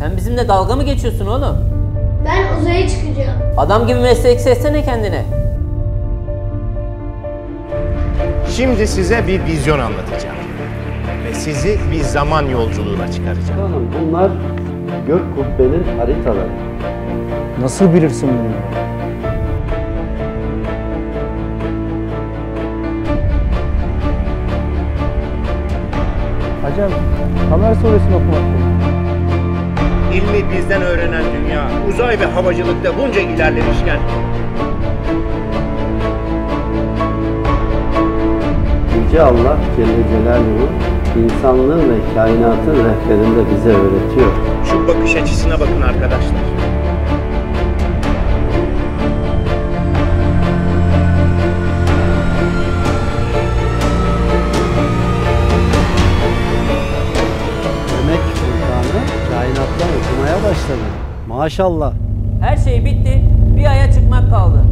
Sen bizimle dalga mı geçiyorsun oğlum? Ben uzaya çıkacağım. Adam gibi meslek seçsene kendine. Şimdi size bir vizyon anlatacağım. Ve sizi bir zaman yolculuğuna çıkaracağım. Hanım bunlar gök kubbenin haritaları. Nasıl bilirsin bunu? Hacım, Kamer suresini okumaktayım. İlmi bizden öğrenen dünya, uzay ve havacılıkta bunca ilerlemişken Yüce Allah Celle Celaluhu insanlığın ve kainatın rehberinde bize öğretiyor. şu bakış açısına bakın arkadaşlar. başladı. Maşallah. Her şey bitti. Bir aya çıkmak kaldı.